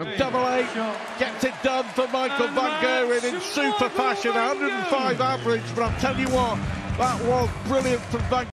And double eight gets it done for Michael Van Gerwen in super fashion. 105 average, but I'll tell you what, that was brilliant from Van